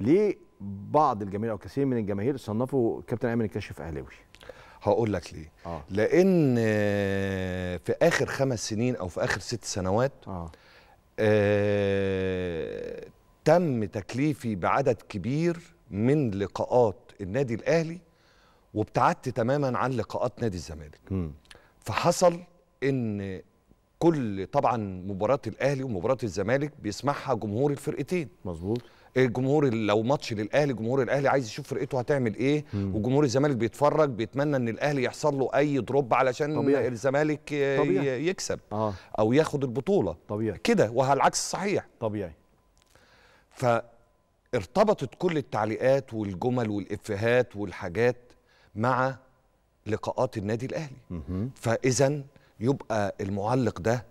ليه بعض الجماهير أو كثير من الجماهير صنفوا كابتن ايمن الكاشف أهلاوي. هقول لك ليه. آه. لأن آه، في آخر خمس سنين أو في آخر ست سنوات آه. آه، تم تكليفي بعدد كبير من لقاءات النادي الأهلي وابتعدت تماما عن لقاءات نادي الزمالك. مم. فحصل إن كل طبعا مباراة الأهلي ومباراة الزمالك بيسمعها جمهور الفرقتين. مظبوط. الجمهور لو ماتش للأهلي جمهور الأهلي عايز يشوف فرقته هتعمل إيه مم. وجمهور الزمالك بيتفرج بيتمنى إن الأهلي يحصل له أي دروب علشان طبيعي. الزمالك طبيعي. يكسب آه أو ياخد البطولة طبيعي كده وعلى العكس صحيح طبيعي فارتبطت كل التعليقات والجمل والإفيهات والحاجات مع لقاءات النادي الأهلي. فاذا يبقى المعلق ده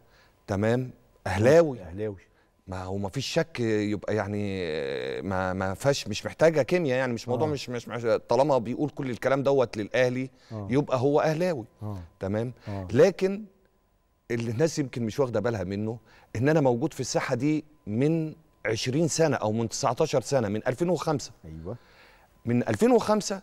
تمام أهلاوي أهلاوي ما هو ما فيش شك يبقى يعني ما ما فيهاش مش محتاجة كيمياء يعني مش موضوع آه. مش مش مش- طالما بيقول كل الكلام دوت للأهلي آه. يبقى هو أهلاوي. آه. تمام؟ آه. لكن اللي الناس يمكن مش واخدة بالها منه إن أنا موجود في الساحة دي من 20 سنة أو من 19 سنة من 2005 أيوه. من 2005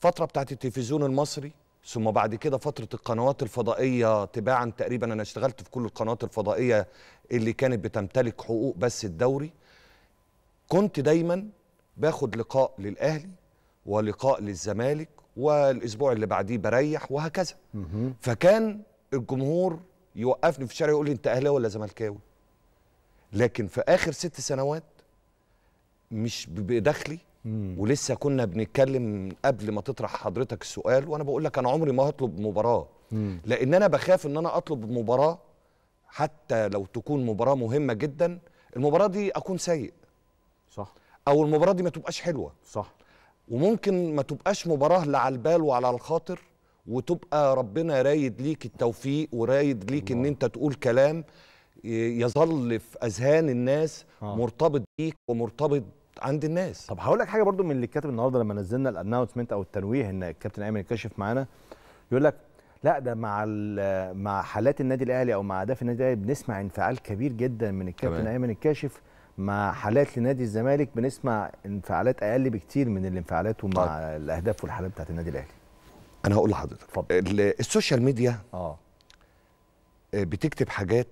فترة بتاعت التلفزيون المصري ثم بعد كده فترة القنوات الفضائية تباعا تقريبا أنا اشتغلت في كل القنوات الفضائية اللي كانت بتمتلك حقوق بس الدوري. كنت دايما باخد لقاء للأهلي ولقاء للزمالك والأسبوع اللي بعديه بريح وهكذا. فكان الجمهور يوقفني في الشارع يقول لي أنت أهلاوي ولا زملكاوي؟ لكن في آخر ست سنوات مش بدخلي مم. ولسه كنا بنتكلم قبل ما تطرح حضرتك السؤال وأنا بقول لك أنا عمري ما هطلب مباراة مم. لأن أنا بخاف إن أنا أطلب مباراة حتى لو تكون مباراة مهمة جدا المباراة دي أكون سيء صح أو المباراة دي ما تبقاش حلوة صح وممكن ما تبقاش مباراة لا على البال وعلى الخاطر وتبقى ربنا رايد ليك التوفيق ورايد ليك إن الله. أنت تقول كلام يظل في أذهان الناس آه. مرتبط بيك ومرتبط عند الناس. طب هقول لك حاجة برضو من اللي كاتب النهارده لما نزلنا الاناونسمنت أو التنويه إن الكابتن أيمن الكاشف معانا يقول لك لا ده مع مع حالات النادي الأهلي أو مع أهداف النادي الأهلي بنسمع انفعال كبير جدا من الكابتن. أيمن الكاشف. مع حالات لنادي الزمالك بنسمع انفعالات أقل بكتير من الانفعالات ومع طيب. الأهداف والحالات بتاعت النادي الأهلي. أنا هقول لحضرتك. السوشيال ميديا آه. آه، بتكتب حاجات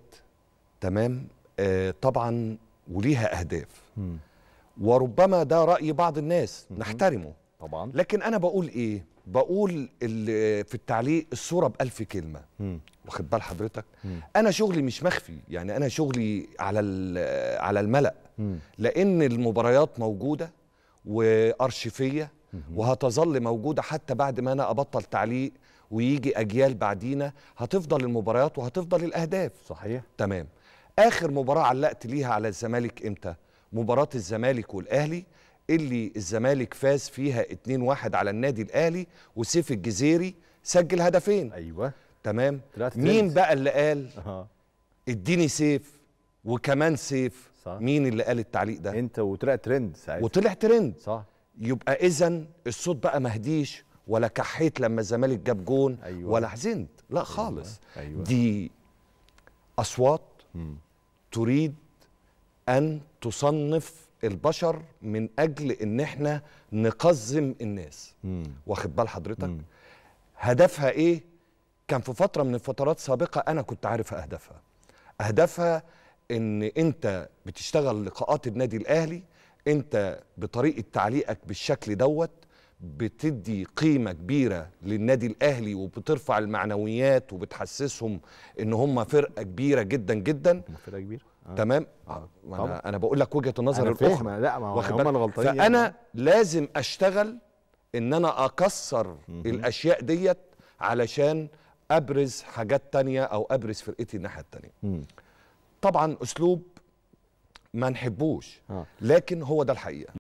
تمام آه، طبعا وليها أهداف. مم. وربما ده رأي بعض الناس نحترمه. طبعا. لكن أنا بقول إيه؟ بقول في التعليق الصورة بألف كلمة. مم. واخد بال حضرتك؟ مم. أنا شغلي مش مخفي يعني أنا شغلي على على الملأ. مم. لأن المباريات موجودة وأرشيفية وهتظل موجودة حتى بعد ما أنا أبطل تعليق ويجي أجيال بعدينا. هتفضل المباريات وهتفضل الأهداف. صحيح. تمام. آخر مباراة علقت ليها على الزمالك إمتى؟ مباراة الزمالك والأهلي اللي الزمالك فاز فيها 2-1 على النادي الأهلي وسيف الجزيري سجل هدفين. أيوه. تمام؟ مين. بقى اللي قال آه اديني سيف وكمان سيف؟ صح. مين اللي قال التعليق ده؟ أنت وطلع ترند ساعتها. وطلع ترند. صح. يبقى اذا الصوت بقى مهديش ولا كحيت لما الزمالك جاب جون أيوة. ولا حزنت. لا خالص. أيوة. دي أصوات مم. تريد أن تصنف البشر من أجل إن إحنا نقزم الناس. مم. واخد بال حضرتك؟ مم. هدفها إيه؟ كان في فترة من الفترات سابقة أنا كنت عارف أهدافها. أهدافها إن أنت بتشتغل لقاءات النادي الأهلي أنت بطريقة تعليقك بالشكل دوت بتدي قيمة كبيرة للنادي الأهلي وبترفع المعنويات وبتحسسهم إن هم فرقة كبيرة جدا جدا. فرقة كبيرة. آه. تمام آه، ما طبعا. أنا, أنا بقول لك وجهة النظر أنا الأخرى لا، ما هو واخد هم بالك؟ اللي غلطانين فأنا يعني. لازم أشتغل إن أنا أكسر الأشياء ديت علشان أبرز حاجات تانية أو أبرز فرقتي الناحية التانية مم. طبعا أسلوب ما نحبوش آه. لكن هو ده الحقيقة